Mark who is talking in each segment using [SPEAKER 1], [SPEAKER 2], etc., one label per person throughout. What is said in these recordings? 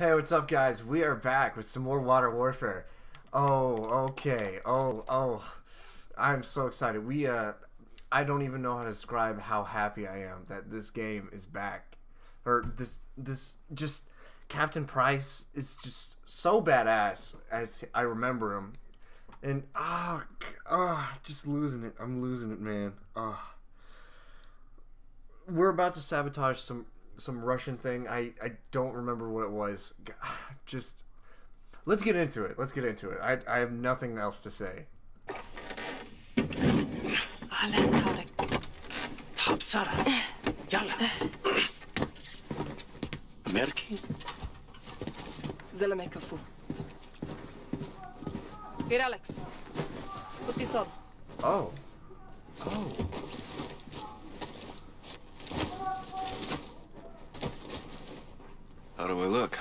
[SPEAKER 1] Hey, what's up, guys? We are back with some more Water Warfare. Oh, okay. Oh, oh. I'm so excited. We, uh, I don't even know how to describe how happy I am that this game is back. Or this, this, just, Captain Price is just so badass as I remember him. And, ah, oh, oh, just losing it. I'm losing it, man. Ah. Oh. We're about to sabotage some some Russian thing. I I don't remember what it was. Just let's get into it. Let's get into it. I I have nothing else to say.
[SPEAKER 2] Sara. Merki.
[SPEAKER 3] Zeleme kafu. Here, Alex. Put this on.
[SPEAKER 1] Oh. Oh.
[SPEAKER 2] How do I look?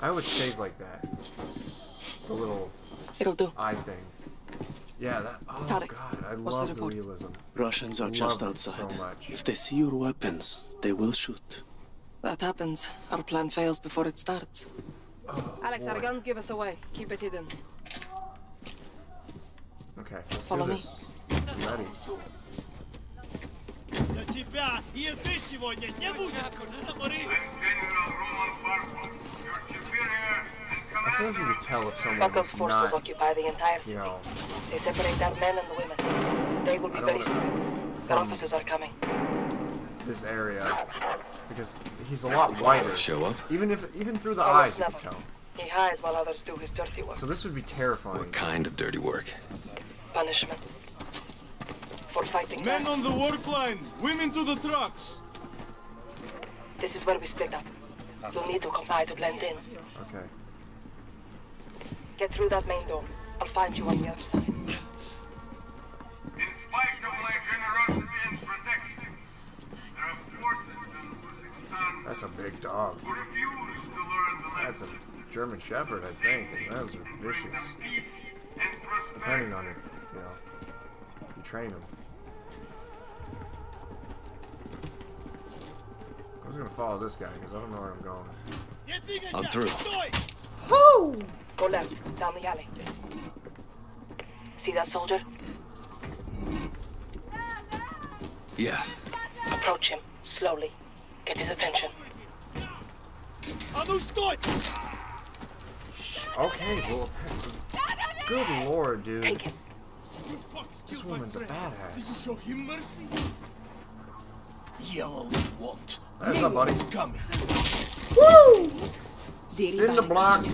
[SPEAKER 1] I would chase like that. The little
[SPEAKER 3] It'll do.
[SPEAKER 1] eye thing. Yeah, that. Oh
[SPEAKER 3] Tarek,
[SPEAKER 1] god, I
[SPEAKER 3] what's the
[SPEAKER 1] love the,
[SPEAKER 3] report?
[SPEAKER 1] realism.
[SPEAKER 2] Russians are
[SPEAKER 1] Love
[SPEAKER 2] just outside.
[SPEAKER 1] so.
[SPEAKER 2] If they see your weapons, they will shoot.
[SPEAKER 3] That happens. Our plan fails before it starts.
[SPEAKER 1] Oh,
[SPEAKER 3] Alex,
[SPEAKER 1] boy.
[SPEAKER 3] our guns give us away. Keep it hidden.
[SPEAKER 1] Okay, let's
[SPEAKER 3] Follow
[SPEAKER 1] do
[SPEAKER 3] me.
[SPEAKER 1] I'm ready
[SPEAKER 4] За тебя еды сегодня не будет!
[SPEAKER 1] I feel like you could tell if someone
[SPEAKER 5] Buckles
[SPEAKER 1] was
[SPEAKER 5] forces
[SPEAKER 1] not,
[SPEAKER 5] occupy the entire
[SPEAKER 1] you know,
[SPEAKER 5] They separate out men and the women. They will be
[SPEAKER 1] I
[SPEAKER 5] very
[SPEAKER 1] don't
[SPEAKER 5] soon.
[SPEAKER 1] know,
[SPEAKER 5] The
[SPEAKER 1] from
[SPEAKER 5] officers are coming.
[SPEAKER 1] this area because he's a lot whiter.
[SPEAKER 2] Show up?
[SPEAKER 1] Even if, even through the
[SPEAKER 5] Almost
[SPEAKER 1] eyes, you can
[SPEAKER 5] never.
[SPEAKER 1] tell.
[SPEAKER 5] He hides while others do his dirty work.
[SPEAKER 1] So this would be terrifying.
[SPEAKER 2] What kind of dirty work?
[SPEAKER 5] Punishment. For fighting
[SPEAKER 4] Men
[SPEAKER 5] back.
[SPEAKER 4] on the work line! Women to the trucks!
[SPEAKER 5] This is where we split up. You'll need to comply to blend in.
[SPEAKER 1] Okay.
[SPEAKER 5] Get through that main door. I'll find you on the other side.
[SPEAKER 6] In spite of my generosity and protection, there are forces in Urzikstan
[SPEAKER 1] That's a big dog.
[SPEAKER 6] who refuse to learn the
[SPEAKER 1] That's a. German Shepherd, I think, and those are vicious. Depending on it, you know, you train them. I'm just gonna follow this guy because I don't know where I'm going.
[SPEAKER 2] I'm through.
[SPEAKER 4] Woo!
[SPEAKER 5] Go left, down the alley. See that soldier?
[SPEAKER 2] Yeah.
[SPEAKER 5] Approach him, slowly. Get his attention.
[SPEAKER 1] Okay, well, good lord, dude. This woman's a
[SPEAKER 4] badass. Did you show him mercy? Yellow want.
[SPEAKER 1] Hey, what's up, buddy?
[SPEAKER 4] He's coming.
[SPEAKER 1] Cinder block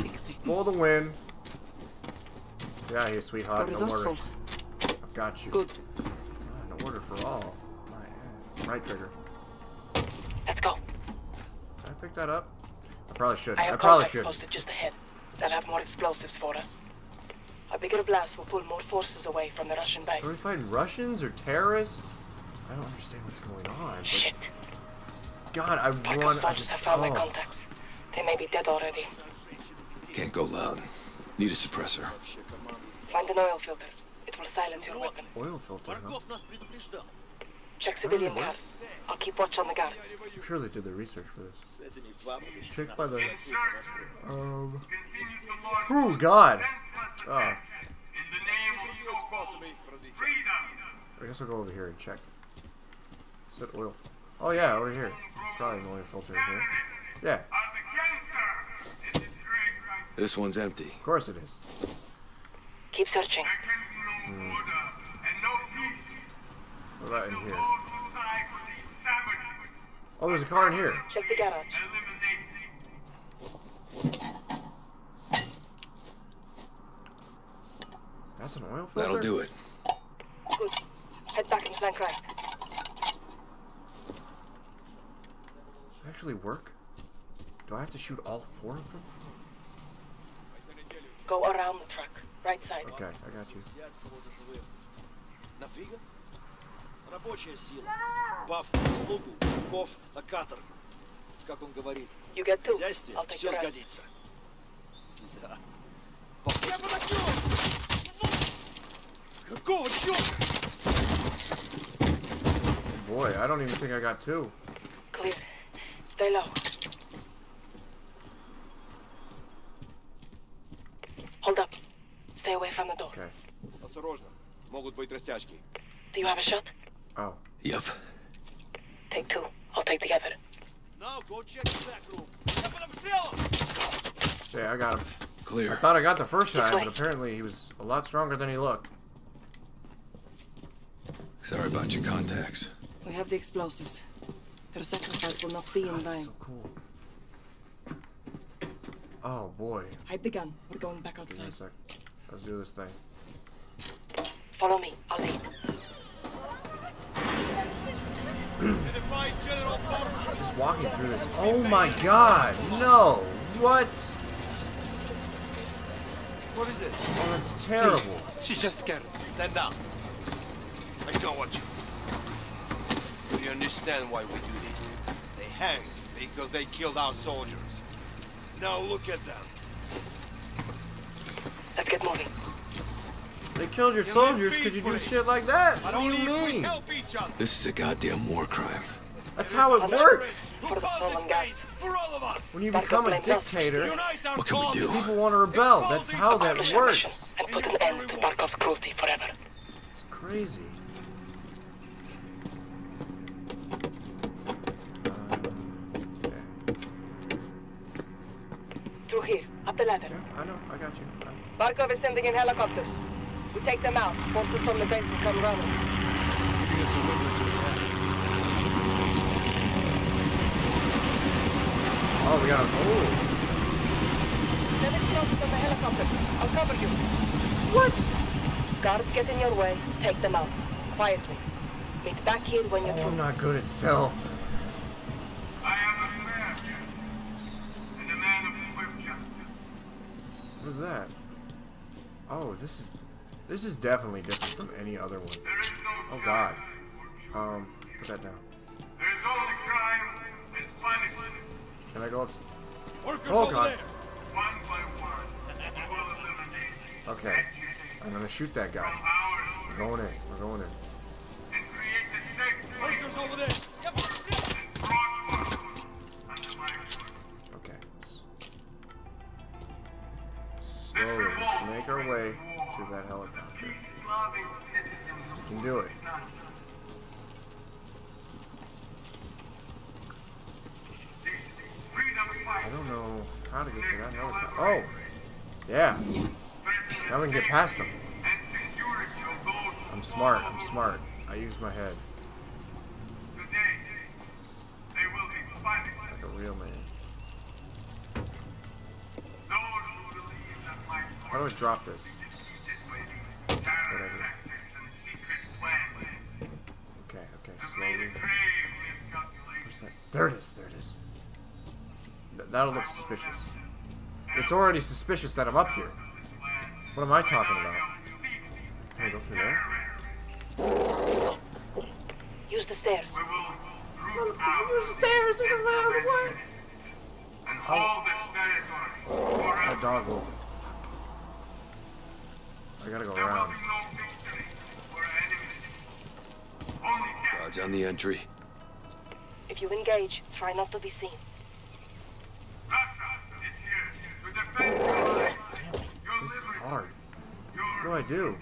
[SPEAKER 1] for the win. Get out of here, sweetheart.
[SPEAKER 3] We're
[SPEAKER 1] No
[SPEAKER 3] resourceful.
[SPEAKER 1] order. I've got you.
[SPEAKER 3] Good.
[SPEAKER 1] Ah, no order for all. My ass. Right trigger.
[SPEAKER 5] Let's go.
[SPEAKER 1] Can I pick that up? I probably should.
[SPEAKER 5] I
[SPEAKER 1] I
[SPEAKER 5] have
[SPEAKER 1] probably should.
[SPEAKER 5] posted just ahead. They'll have more explosives for us. A bigger blast will pull more forces away from the Russian base.
[SPEAKER 1] Are we fighting Russians or terrorists? I don't understand what's going on. But
[SPEAKER 5] Shit.
[SPEAKER 1] God, I
[SPEAKER 5] Parker's
[SPEAKER 1] want. I just.
[SPEAKER 5] have found my
[SPEAKER 1] Oh.
[SPEAKER 5] contacts. They may be dead already.
[SPEAKER 2] Can't go loud. Need a suppressor.
[SPEAKER 5] Find an oil filter. It will silence your weapon.
[SPEAKER 1] Oil filter, huh?
[SPEAKER 5] Check civilian cars. I'll keep watch on the guard.
[SPEAKER 1] I'm sure they did the research for this. Check by the. Um.
[SPEAKER 6] continue to launch
[SPEAKER 1] Oh, God. Oh.
[SPEAKER 6] attacks in the name of so-called freedom.
[SPEAKER 1] I guess I'll go over here and check. Set oil. fil- Oh yeah, over here. Probably an oil filter here. Yeah,
[SPEAKER 6] Are the cancer in this great country.
[SPEAKER 2] This one's empty.
[SPEAKER 1] of course it is.
[SPEAKER 5] Keep searching.
[SPEAKER 6] There can be no order and no peace
[SPEAKER 1] What about in here?
[SPEAKER 6] those who side with these savages
[SPEAKER 1] Oh, there's a car in here.
[SPEAKER 5] Check the garage.
[SPEAKER 6] eliminate
[SPEAKER 1] That's an oil filter.
[SPEAKER 2] That'll do it.
[SPEAKER 5] Good. Head back and flank
[SPEAKER 1] Actually work? Do I have to shoot all four of them?
[SPEAKER 5] Go around the truck. Right side.
[SPEAKER 1] Okay, I got you.
[SPEAKER 7] Нафига? Рабочая сила. Баф на слугу, мужиков на каторгу. Как он говорит,
[SPEAKER 5] You get
[SPEAKER 7] в
[SPEAKER 5] two.
[SPEAKER 7] хозяйстве
[SPEAKER 5] I'll take
[SPEAKER 7] все
[SPEAKER 5] the rest.
[SPEAKER 7] сгодится. Да.
[SPEAKER 4] Какого черта?
[SPEAKER 1] Boy, I don't even think I got two.
[SPEAKER 5] Clear. Stay low. Hold up. Stay away from the door.
[SPEAKER 1] Okay.
[SPEAKER 7] Осторожно. Могут быть растяжки.
[SPEAKER 5] Do you have a shot?
[SPEAKER 1] Oh.
[SPEAKER 2] Yep.
[SPEAKER 5] Take two. I'll take the other.
[SPEAKER 7] Now go check the back room.
[SPEAKER 1] Yeah, I got him.
[SPEAKER 2] Clear.
[SPEAKER 1] I thought I got the first guy, but apparently he was a lot stronger than he looked.
[SPEAKER 2] Sorry about your contacts.
[SPEAKER 3] We have the explosives. Their sacrifice will not be in vain.
[SPEAKER 1] So cool. Oh boy.
[SPEAKER 3] Hide the gun. We're going back
[SPEAKER 1] Give me a
[SPEAKER 3] outside.
[SPEAKER 1] sec. Let's do this thing.
[SPEAKER 5] Follow me. I'll lead.
[SPEAKER 7] Identify General Barkov.
[SPEAKER 1] Just walking through this. Oh my god! No! What?
[SPEAKER 7] What is this?
[SPEAKER 1] Oh, that's terrible.
[SPEAKER 4] She's just scared.
[SPEAKER 7] Stand down. I don't what you Do you understand why we do this? They hang because they killed our soldiers. Now look at them.
[SPEAKER 5] Let's get moving.
[SPEAKER 1] They killed your
[SPEAKER 7] You
[SPEAKER 1] soldiers because you do shit like that.
[SPEAKER 7] But
[SPEAKER 1] What do
[SPEAKER 7] only
[SPEAKER 1] you mean?
[SPEAKER 7] help each other.
[SPEAKER 2] This is a goddamn war crime.
[SPEAKER 1] That's how it works.
[SPEAKER 7] Who
[SPEAKER 5] For the
[SPEAKER 7] caused
[SPEAKER 5] stolen
[SPEAKER 7] this
[SPEAKER 5] gas.
[SPEAKER 7] pain? For all of us.
[SPEAKER 1] When you become a dictator,
[SPEAKER 2] What can we do?
[SPEAKER 1] people want to rebel. That's how that
[SPEAKER 5] Accomplish our mission
[SPEAKER 1] works.
[SPEAKER 5] It's put an end to Barkov's cruelty forever.
[SPEAKER 1] It's crazy. Uh, okay.
[SPEAKER 5] Through here. Up the ladder.
[SPEAKER 1] Yeah, I know. I got you. I-
[SPEAKER 5] Barkov is sending in helicopters. We take them out. Forces from the base will come running.
[SPEAKER 2] Giving us a window to attack.
[SPEAKER 1] Oh, we got a. Oh.
[SPEAKER 5] Send explosives on the helicopter. I'll cover you.
[SPEAKER 1] What?
[SPEAKER 5] Guards get in your way. Take them out. Quietly. Meet back here when you're
[SPEAKER 1] Oh, I'm not good at stealth.
[SPEAKER 6] I am a American and a man of swift justice.
[SPEAKER 1] What is that? Oh, this is. This is definitely different from any other one.
[SPEAKER 6] There is no
[SPEAKER 1] Oh, God.
[SPEAKER 6] charge for truth.
[SPEAKER 1] Um, put that down.
[SPEAKER 6] There is only crime and punishment.
[SPEAKER 1] Can I go up?
[SPEAKER 7] Workers
[SPEAKER 1] Oh, God.
[SPEAKER 7] there.
[SPEAKER 6] One by one, we will eliminate
[SPEAKER 1] Okay. I'm gonna shoot that guy. We're going in. We're going in. To that helicopter.
[SPEAKER 6] Of
[SPEAKER 1] can do it.
[SPEAKER 6] Urzikstan. These freedom
[SPEAKER 1] I don't know how to get to that helicopter. Oh, yeah. Now we can get past them.
[SPEAKER 6] and security of those who
[SPEAKER 1] I'm smart. I'm smart. I use my head
[SPEAKER 6] Today, they will be punished.
[SPEAKER 1] like a real man.
[SPEAKER 6] Those who believe that my
[SPEAKER 1] How do I drop this? There it is. There it is. That'll look suspicious. It's already suspicious that I'm up here. What am I talking about? Can I go through there?
[SPEAKER 5] Use the stairs.
[SPEAKER 6] Use the stairs, out
[SPEAKER 1] There's stairs around. What?
[SPEAKER 6] insurrectionists and hold oh. this territory
[SPEAKER 1] That dog will. I gotta go around.
[SPEAKER 6] be no victory for enemies. Only death.
[SPEAKER 2] Guards on the entry.
[SPEAKER 5] If you engage, try not to be seen.
[SPEAKER 6] Russia is here to defend your lives, your
[SPEAKER 1] This is hard.
[SPEAKER 6] your
[SPEAKER 1] What do I do?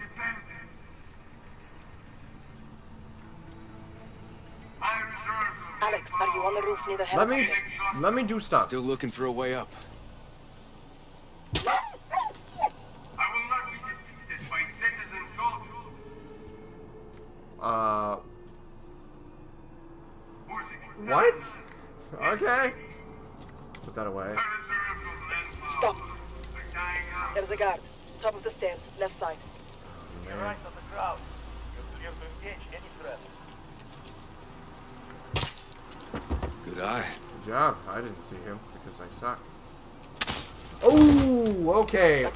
[SPEAKER 6] My
[SPEAKER 5] Alex, are you on the roof near the
[SPEAKER 1] Let me. Let me do stuff.
[SPEAKER 2] Still looking for a way up.
[SPEAKER 6] I will not be defeated by citizen soldiers.
[SPEAKER 1] Uh.
[SPEAKER 6] Who's
[SPEAKER 1] What? Okay. Put that away.
[SPEAKER 6] My reserves of manpower
[SPEAKER 5] Stop.
[SPEAKER 6] are dying out.
[SPEAKER 5] There's a guard. Top of the stairs, left side.
[SPEAKER 1] Man.
[SPEAKER 7] on the ground. You have to engage any threat.
[SPEAKER 2] Good eye.
[SPEAKER 1] Good job. I didn't see him because I suck. Oh, okay.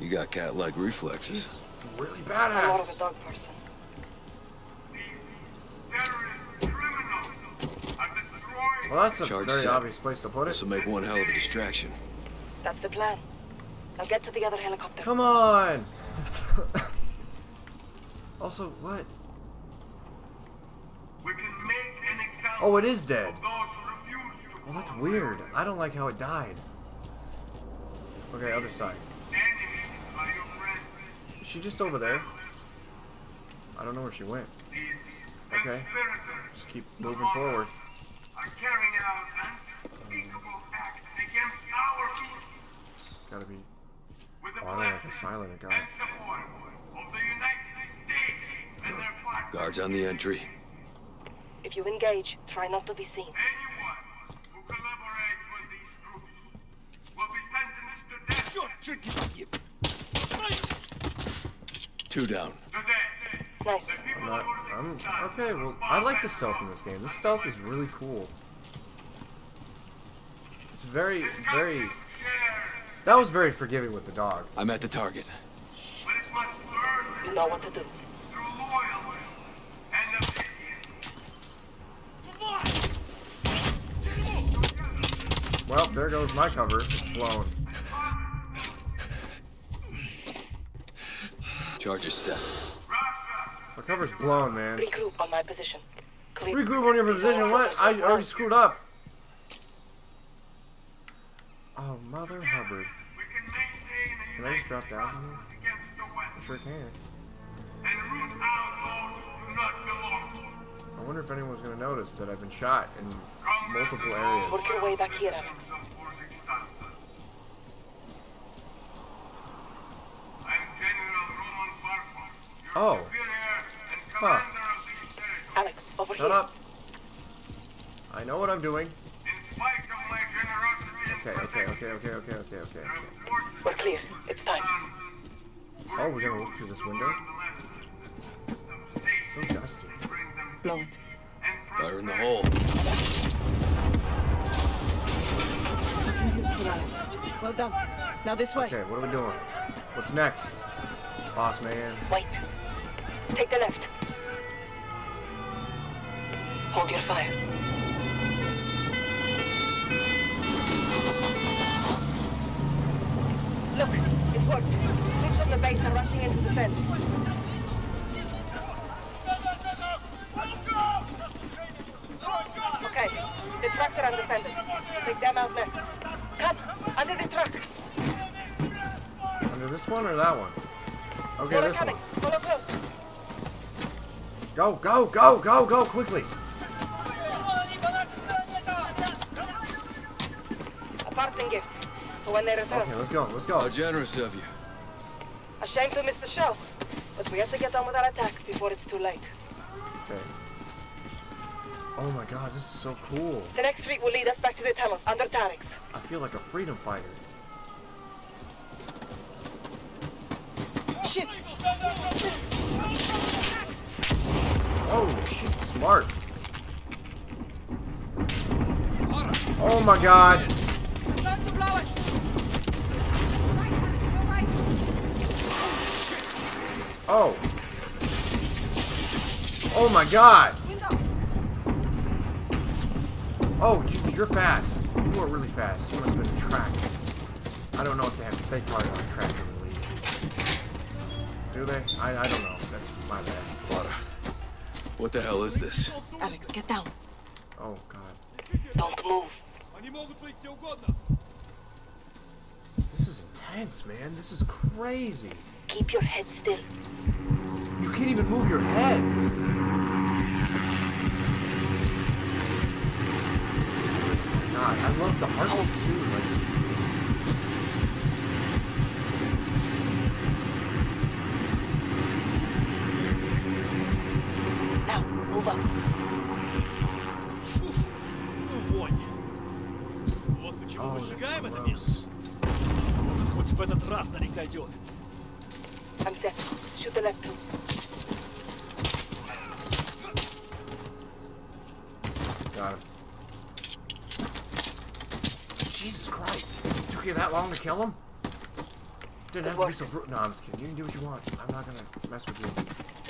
[SPEAKER 5] You
[SPEAKER 2] got cat-like reflexes.
[SPEAKER 1] He's really
[SPEAKER 5] I'm more of a
[SPEAKER 1] badass.
[SPEAKER 5] dog person.
[SPEAKER 6] These terrorist criminals have destroyed
[SPEAKER 1] Well, that's a
[SPEAKER 2] Charge
[SPEAKER 1] very
[SPEAKER 2] set.
[SPEAKER 1] obvious place to put it.
[SPEAKER 2] This will make one hell of a distraction.
[SPEAKER 5] That's the plan. Now get to the other helicopter.
[SPEAKER 1] Come on. also, what?
[SPEAKER 6] We can make an example
[SPEAKER 1] Oh, it is dead.
[SPEAKER 6] of those who refuse to
[SPEAKER 1] Well, that's weird. I don't like how it died. Okay, other side.
[SPEAKER 6] Enemies are your friends.
[SPEAKER 1] she just over there? I don't know where she went. Okay. Just keep moving forward. gotta be honor of the silent guy.
[SPEAKER 2] Guards on the entry.
[SPEAKER 5] If you engage, try not to be seen.
[SPEAKER 6] Anyone who these groups will be to
[SPEAKER 2] Two down.
[SPEAKER 1] I'm, not, I'm okay. Well, I like the stealth in this game. The stealth is really cool. It's very, very
[SPEAKER 6] share,
[SPEAKER 1] That was very forgiving with the dog.
[SPEAKER 2] I'm at the target.
[SPEAKER 6] but it must earn
[SPEAKER 5] You know what to do.
[SPEAKER 6] through loyalty and obedience.
[SPEAKER 1] Well, there goes my cover. It's blown.
[SPEAKER 2] Charges set.
[SPEAKER 1] My cover's blown, man.
[SPEAKER 5] Regroup on my position. Clear.
[SPEAKER 1] Regroup on your position. What? I already screwed up. Oh, Mother Hubbard.
[SPEAKER 6] Can maintain a
[SPEAKER 1] Can I just drop down here? I sure can.
[SPEAKER 6] and root out those who do not belong.
[SPEAKER 1] I wonder if anyone's gonna notice that I've been shot in multiple areas.
[SPEAKER 5] Work your way back here, Alex.
[SPEAKER 6] citizens of Urzikstan. I'm General Roman Barkov,
[SPEAKER 1] Oh. Huh.
[SPEAKER 6] commander of these territories.
[SPEAKER 5] Alex, over
[SPEAKER 1] Shut
[SPEAKER 5] here.
[SPEAKER 1] up. I know what I'm doing.
[SPEAKER 6] In spite of my generosity and
[SPEAKER 1] Okay, okay, okay, okay, okay, okay, okay.
[SPEAKER 6] there are forces
[SPEAKER 5] We're clear. It's time.
[SPEAKER 1] Oh, we're gonna look through this window?
[SPEAKER 6] learn the lessons of safety
[SPEAKER 1] So dusty.
[SPEAKER 3] Blow it.
[SPEAKER 2] Fire in the hole.
[SPEAKER 3] Fucking beautiful, Alex. Well done. Now this way.
[SPEAKER 1] Okay, what are we doing? What's next? Boss man.
[SPEAKER 5] Wait. Take the left. Hold your fire. Look, it worked. Troops from the base are rushing into the fence. Okay, the trucks are undefended. Take them out next. Come, under the truck.
[SPEAKER 1] Under this one or that one? Okay,
[SPEAKER 5] Follow
[SPEAKER 1] this
[SPEAKER 5] coming.
[SPEAKER 1] one.
[SPEAKER 5] Follow close.
[SPEAKER 1] Go, go, go, go, go, quickly.
[SPEAKER 5] A parting gift for when they return.
[SPEAKER 1] Okay, let's go, let's go.
[SPEAKER 2] How generous of you.
[SPEAKER 5] A shame to miss the show, but we have to get on with our attack before it's too late.
[SPEAKER 1] Okay. Oh my god, this is so cool.
[SPEAKER 5] The next street will lead us back to the tunnels under Tarek's.
[SPEAKER 1] I feel like a freedom fighter.
[SPEAKER 3] Shit!
[SPEAKER 1] Oh, she's smart. Oh my god. Oh. Oh my god. Oh, you're fast. You are really fast. You must have been tracked. I don't know if they have. They probably aren't tracked or. Do they? I, I don't know. That's my bad.
[SPEAKER 2] Farah, what the hell is this?
[SPEAKER 3] Alex, get down.
[SPEAKER 1] Oh god.
[SPEAKER 5] Don't move.
[SPEAKER 1] This is intense, man. This is crazy.
[SPEAKER 5] Keep your head still.
[SPEAKER 1] You can't even move your head. God, I love the heartbeat too. Like, be so brutal. No, I'm just kidding. You can do what you want. I'm not gonna mess with you.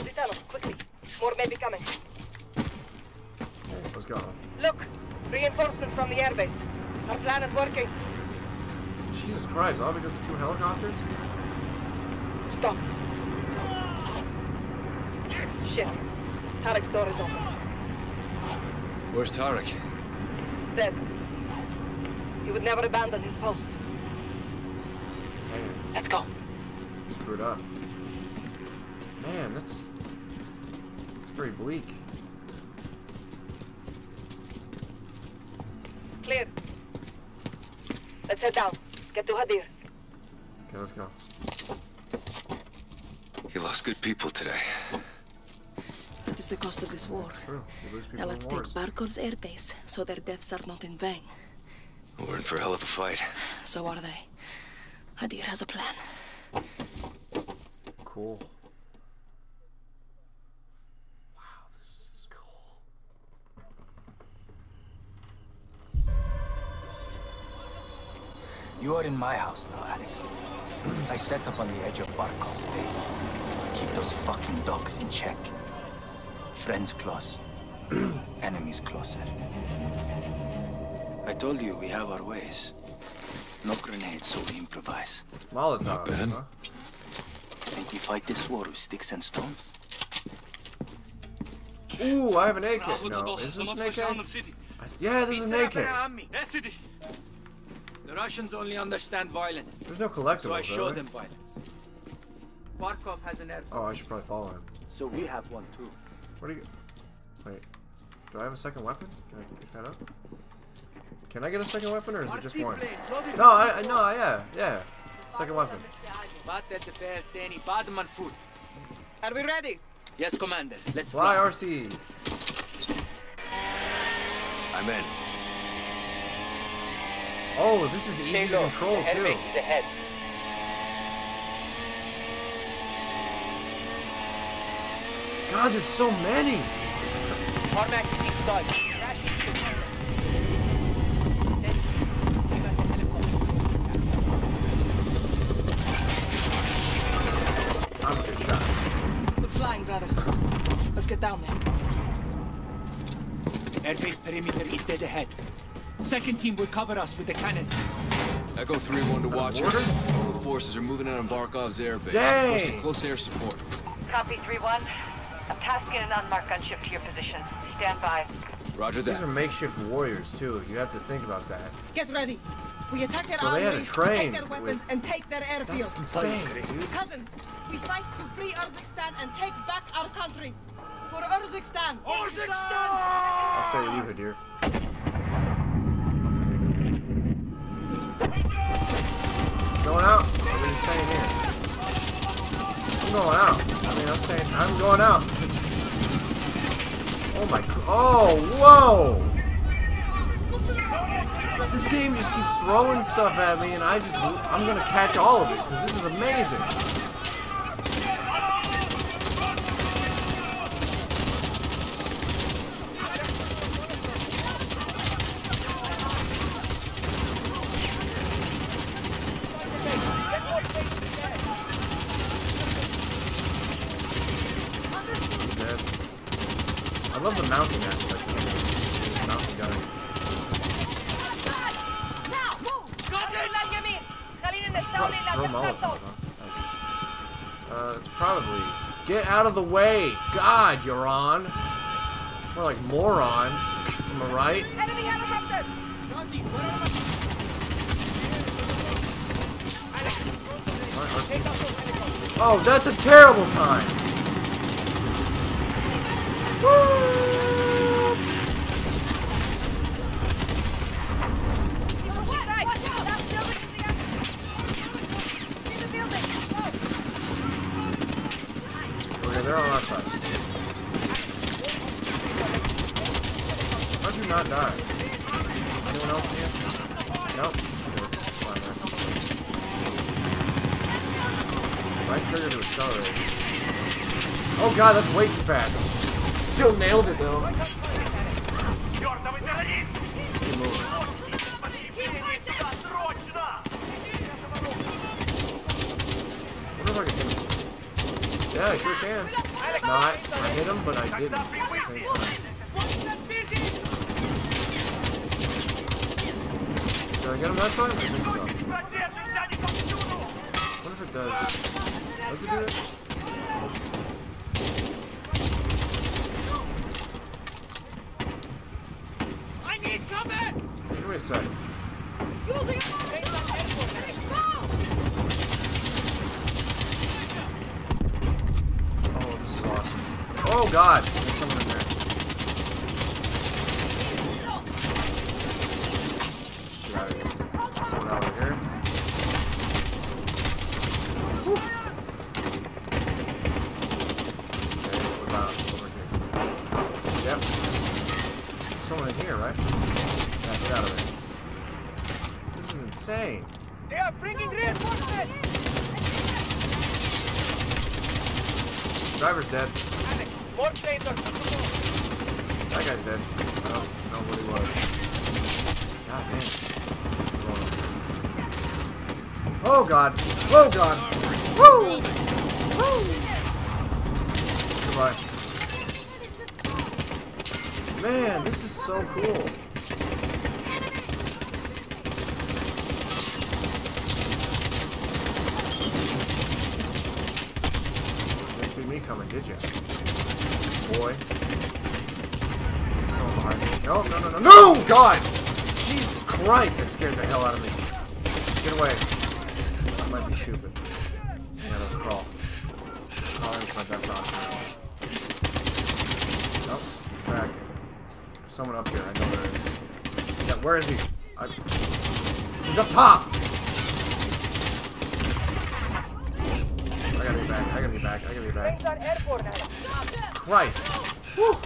[SPEAKER 5] To quickly. More may be coming.
[SPEAKER 1] Let's go.
[SPEAKER 5] Look, reinforcements from the airbase. Our plan is working.
[SPEAKER 1] Jesus Christ, all because of two helicopters?
[SPEAKER 5] Stop. Shit. Tarek's door is open.
[SPEAKER 2] Where's Tarek?
[SPEAKER 5] Dead. He would never abandon his post. Let's go.
[SPEAKER 1] Screwed up. Man, that's it's very bleak.
[SPEAKER 5] Clear. Let's head down. Get to Hadir.
[SPEAKER 1] Okay, let's go.
[SPEAKER 2] You lost good people today.
[SPEAKER 3] That is the cost of this war.
[SPEAKER 1] It's true. You lose people
[SPEAKER 3] Now let's take
[SPEAKER 1] wars.
[SPEAKER 3] Barkov's airbase, so their deaths are not in vain.
[SPEAKER 2] We're in for a hell of a fight.
[SPEAKER 3] So are they. Hadir has a plan.
[SPEAKER 1] Cool. Wow, this is cool.
[SPEAKER 8] You are in my house now, Alex. I set up on the edge of Barkov's base. Keep those fucking dogs in check. Friends close. Enemies closer. I told you we have our ways. No grenades, so we improvise.
[SPEAKER 1] Molotov,
[SPEAKER 2] bad.
[SPEAKER 1] huh?
[SPEAKER 8] Think we fight this war with sticks and stones?
[SPEAKER 1] Ooh, I have an AK. No, is this an AK? Yeah, this is an AK.
[SPEAKER 9] Eh, the Russians only understand violence.
[SPEAKER 1] There's no collectibles,
[SPEAKER 9] So I show them violence. Barkov has an air.
[SPEAKER 1] Oh, I should probably follow him.
[SPEAKER 8] So we have one too.
[SPEAKER 1] What do you... Wait. Do I have a second weapon? Can I pick that up? Can I get a second weapon, or is it just one? No, I... I- No, yeah. Yeah. Second weapon.
[SPEAKER 3] Are we ready?
[SPEAKER 9] Yes, Commander. Let's
[SPEAKER 1] Fly
[SPEAKER 9] fly.
[SPEAKER 1] RC.
[SPEAKER 2] I'm in.
[SPEAKER 1] Oh, this is easy to control, too.
[SPEAKER 8] ahead.
[SPEAKER 1] God, there's so many! I'm a
[SPEAKER 3] get down there.
[SPEAKER 9] Airbase perimeter is dead ahead. Second team will cover us with the cannon.
[SPEAKER 10] Echo 3-1 to Watcher.
[SPEAKER 1] Order?
[SPEAKER 10] All the forces are moving in on Barkov's airbase.
[SPEAKER 1] Dang!
[SPEAKER 10] Requesting close air support.
[SPEAKER 5] Copy 3-1. I'm tasking an unmarked gunship to your position. Stand by.
[SPEAKER 10] Roger that.
[SPEAKER 1] These are makeshift warriors, too. You have to think about that.
[SPEAKER 3] Get ready. We attack their
[SPEAKER 1] So they had a
[SPEAKER 3] armories,
[SPEAKER 1] train
[SPEAKER 3] take their weapons,
[SPEAKER 1] with-
[SPEAKER 3] and take their airfield.
[SPEAKER 1] That's insane.
[SPEAKER 3] Cousins, we fight to free Urzikstan and take back our country. For Urzikstan! Urzikstan!
[SPEAKER 1] I'll say to you, Hadir. Going out? What are you saying here? I'm going out. I mean, I'm saying I'm going out. oh my. g- Oh, whoa! This game just keeps throwing stuff at me, and I just I'm gonna catch all of it because this is amazing. Dead. I love the mounting aspect. of it. Mountain gun. Throw Molotov, huh? Uh, it's probably get out of the way. God, you're on. More like moron. Am I right?
[SPEAKER 5] Enemy helicopter!
[SPEAKER 1] Oh, that's a terrible time. Okay, they're on our side. How'd you not die? Anyone else here? Nope. Okay, let's just fly there. Right trigger to accelerate. Oh god, that's way too fast. Still nailed it though. a sec. Oh, this is awesome. Oh, God. Woo! Man, this is so cool. Didn't see me coming, did you? Boy. Behind me. No, no, no, no, no! God! Jesus Christ, that scared the hell out of me. Get away. That might be stupid. Where is he? I'm... He's up top! I gotta be back. I gotta be back. I gotta be back. Christ. Whew.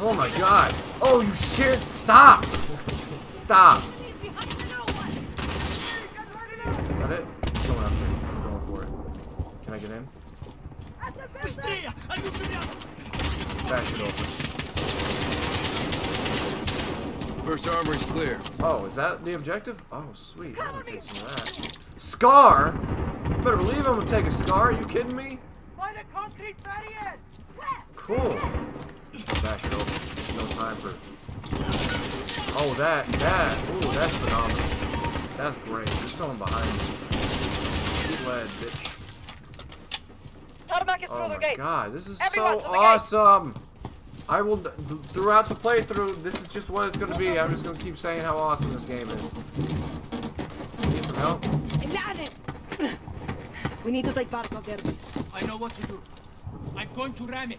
[SPEAKER 1] Oh my god. Oh, you scared. Stop! Stop. Got it? Someone up there. I'm going for it. Can I get in? Bash it open.
[SPEAKER 10] First armory's clear.
[SPEAKER 1] Oh, is that the objective? Oh, sweet. I'm gonna take some of that. Scar? You better believe I'm gonna take a scar. Are you kidding me?
[SPEAKER 11] Find a concrete barrier!
[SPEAKER 1] Cool. Bash it open. There's no time for. Oh, that, that. Ooh, that's phenomenal. That's great. There's someone behind me. He led, bitch.
[SPEAKER 11] Tarmac is
[SPEAKER 1] Oh
[SPEAKER 11] through the
[SPEAKER 1] my
[SPEAKER 11] gate.
[SPEAKER 1] god, this is
[SPEAKER 11] Everyone
[SPEAKER 1] so
[SPEAKER 11] to gate.
[SPEAKER 1] awesome! I will, throughout the playthrough, this is just what it's gonna be. I'm just gonna keep saying how awesome this game is. Need some help?
[SPEAKER 3] We need to take part Barkov's airbase.
[SPEAKER 9] I know what to do. I'm going to ram it.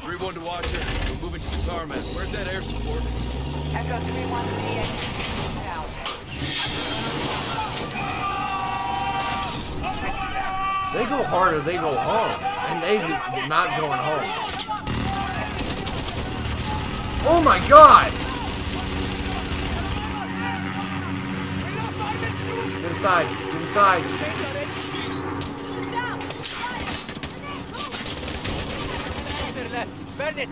[SPEAKER 10] 3-1 to Watcher. We're moving to the tarmac. Where's that air support?
[SPEAKER 5] Echo 3-1 to the.
[SPEAKER 1] They go harder, they go home. And they do not going home. Oh my god! Get inside, get inside.
[SPEAKER 11] Burn it.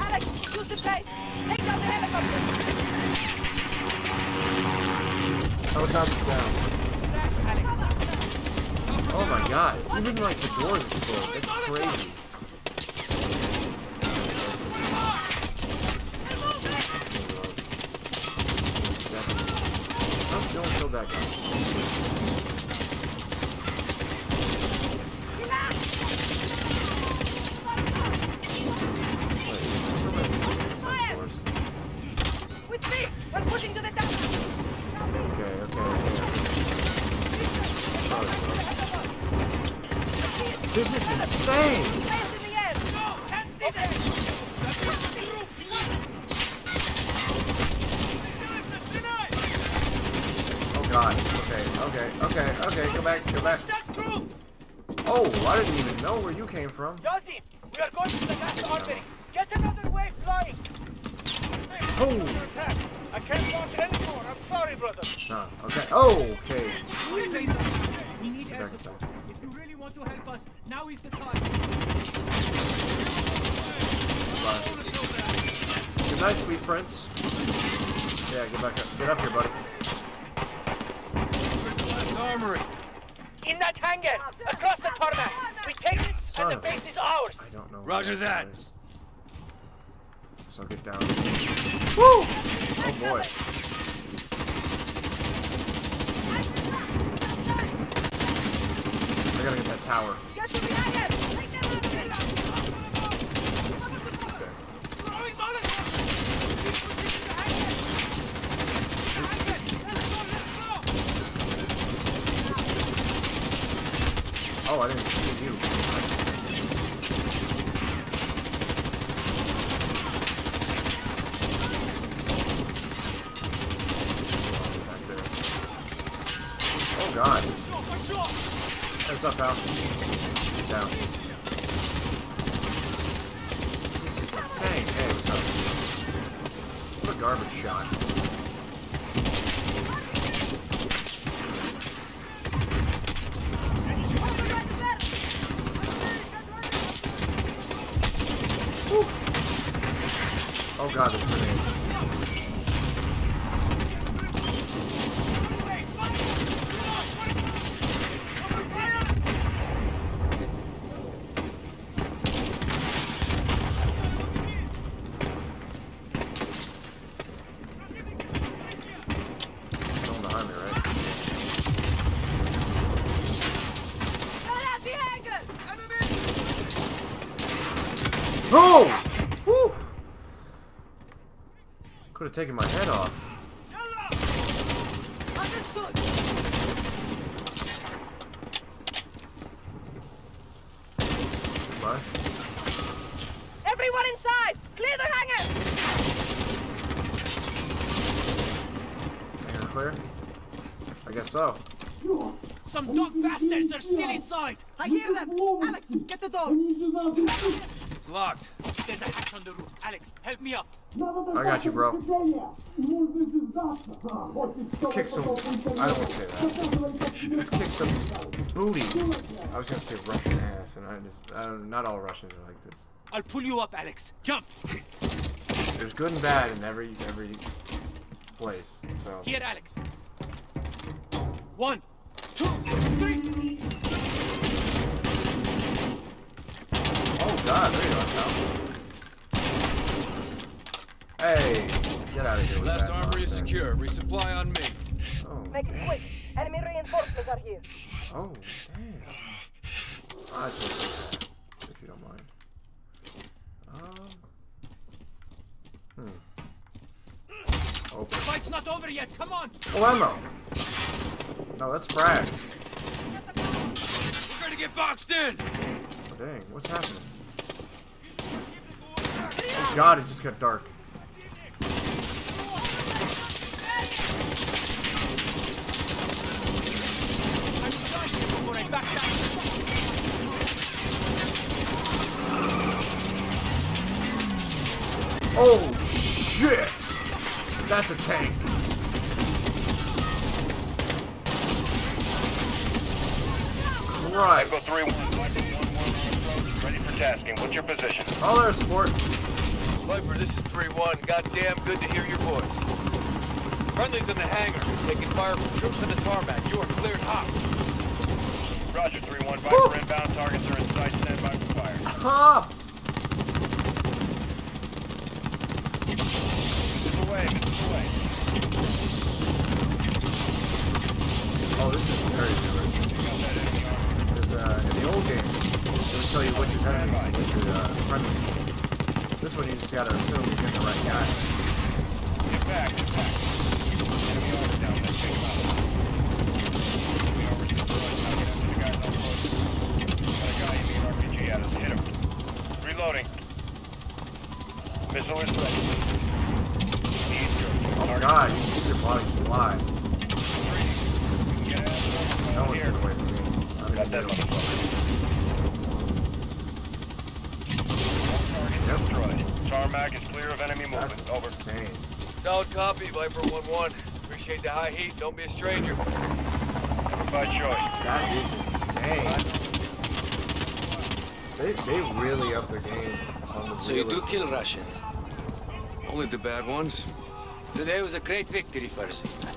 [SPEAKER 11] Alex, use the down helicopter.
[SPEAKER 1] Down. Oh my god. Even like the doors explode. It's crazy. Oh, don't kill that guy. Wait, there's so many things inside the doors.
[SPEAKER 11] With me. We're pushing to the top.
[SPEAKER 1] Okay, okay, okay. This is insane!
[SPEAKER 11] Planes in the air. Can't see them.
[SPEAKER 1] Oh god. Okay, okay, okay, okay, go back, go back. Oh, I didn't even know where you came from.
[SPEAKER 11] Josie, we are going to the gas artery. Get another wave flying.
[SPEAKER 1] Oh!
[SPEAKER 11] I can't launch anymore. I'm sorry, brother.
[SPEAKER 1] No, okay. Oh, okay.
[SPEAKER 9] We need air support.
[SPEAKER 1] inside.
[SPEAKER 9] If you really want to help us, now is the time.
[SPEAKER 1] Bye. Good night, sweet prince. Yeah, get back up. Get up here, buddy.
[SPEAKER 10] Where's the last armory?
[SPEAKER 11] In that hangar, across the tarmac. We take it,
[SPEAKER 1] Son
[SPEAKER 11] and the base is ours.
[SPEAKER 1] I don't know. where
[SPEAKER 10] Roger that.
[SPEAKER 1] So get down. Woo! Oh boy. I gotta get that tower. Oh, I didn't see you. Oh, God. Heads up, pal. Down. Have taken my head off. What?
[SPEAKER 5] Everyone inside! Clear the hangar!
[SPEAKER 1] Hangar clear? I guess so.
[SPEAKER 9] Some dog bastards are still inside!
[SPEAKER 7] I hear them! Alex, get the dog!
[SPEAKER 2] It's locked.
[SPEAKER 9] There's a hatch on the roof. Alex, help me up.
[SPEAKER 1] I got you, bro. Let's kick some. I don't want to say that. Let's kick some booty. I was gonna say Russian ass, and I just. I don't, not all Russians are like this.
[SPEAKER 9] I'll pull you up, Alex. Jump!
[SPEAKER 1] There's good and bad in every every place. So.
[SPEAKER 9] Here, Alex. One, two, three.
[SPEAKER 1] Oh God, there you are, pal. Hey, get out of here with
[SPEAKER 2] Last
[SPEAKER 1] that
[SPEAKER 2] armory is secure. Resupply on me.
[SPEAKER 1] Oh,
[SPEAKER 5] Make it quick. Enemy reinforcements are here.
[SPEAKER 1] oh, damn. I should take that, if you don't mind. Um. Hmm. Open.
[SPEAKER 9] Fight's not over yet. Come on.
[SPEAKER 1] Oh, ammo. No, that's frag.
[SPEAKER 2] We're gonna get boxed in.
[SPEAKER 1] Oh, dang, what's happening? Oh God, it just got dark.
[SPEAKER 9] I'm done before I back down.
[SPEAKER 1] Oh shit! That's a tank. Right.
[SPEAKER 12] Echo 3 Ready for tasking. What's your position?
[SPEAKER 1] Oh, All there, sport.
[SPEAKER 13] Viper, this is 3-1. Goddamn good to hear your voice. Friendly's in the hangar, taking fire from troops in the tarmac. You are cleared hot.
[SPEAKER 12] Roger 3-1. Viper inbound. Targets are in sight. Stand by for fire.
[SPEAKER 1] Ha!
[SPEAKER 12] Move away. Move away.
[SPEAKER 1] Oh, this is very realistic. Because uh, in the old games, it would tell you which is enemies and which are uh, friendlies. This one, you just gotta assume you're getting the right guy.
[SPEAKER 12] Get back. Get back. Enemy armor down. Let's take him out. Enemy armor's destroyed. Now get after the guys on close. Got a guy aiming an RPG at us. Hit him. Reloading. Missile is ready. Your
[SPEAKER 1] Oh god, you can see your bodies fly. No one's getting away from me. I'm
[SPEAKER 12] Got
[SPEAKER 1] in
[SPEAKER 12] that
[SPEAKER 1] the middle.
[SPEAKER 12] motherfucker.
[SPEAKER 1] Yep.
[SPEAKER 12] Destroyed. Tarmac is clear of enemy movement.
[SPEAKER 1] That's
[SPEAKER 12] Over.
[SPEAKER 1] insane.
[SPEAKER 13] Solid copy, Viper 1-1. Appreciate the high heat. Don't be a stranger.
[SPEAKER 12] Never fight choice.
[SPEAKER 1] That is insane. They, they really upped their game on the
[SPEAKER 8] So you do kill Russians.
[SPEAKER 2] Only the bad ones.
[SPEAKER 8] Today was a great victory for Urzikstan.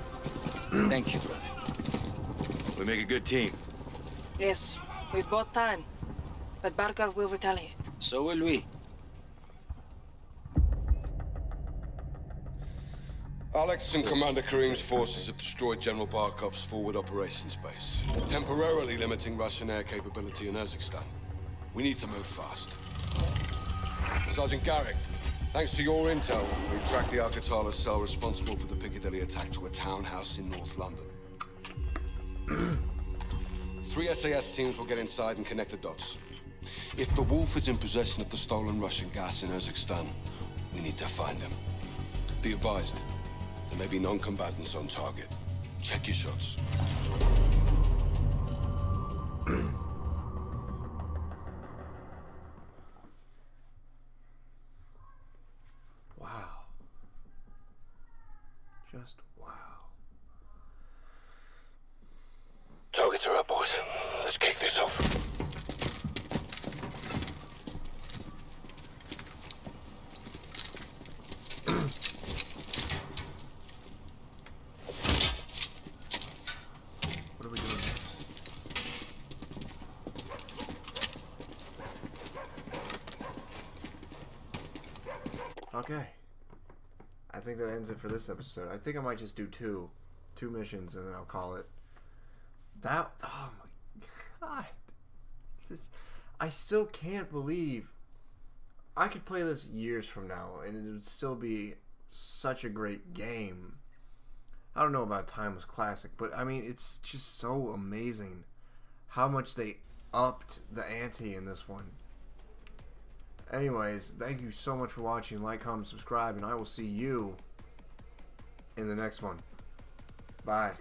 [SPEAKER 8] Hmm. Thank you, brother.
[SPEAKER 2] We make a good team.
[SPEAKER 3] Yes, we've bought time. But Barkov will retaliate.
[SPEAKER 8] So will we.
[SPEAKER 14] Alex and Commander Karim's forces have destroyed General Barkov's forward operations base, temporarily limiting Russian air capability in Urzikstan. We need to move fast. Sergeant Garrick, thanks to your intel, we tracked the Al-Qatala cell responsible for the Piccadilly attack to a townhouse in North London. Three SAS teams will get inside and connect the dots. If the Wolf is in possession of the stolen Russian gas in Urzikstan, we need to find him. Be advised, there may be non-combatants on target. Check your shots.
[SPEAKER 1] wow. Just wow.
[SPEAKER 15] Targets are up, boys. Let's kick this off.
[SPEAKER 1] What are we doing next? Okay. I think that ends it for this episode. I think I might just do two. Two missions and then I'll call it. That oh my god. This I still can't believe I could play this years from now and it would still be such a great game. I don't know about Timeless Classic, but I mean, it's just so amazing how much they upped the ante in this one. Anyways, thank you so much for watching. Like, comment, subscribe, and I will see you in the next one. Bye.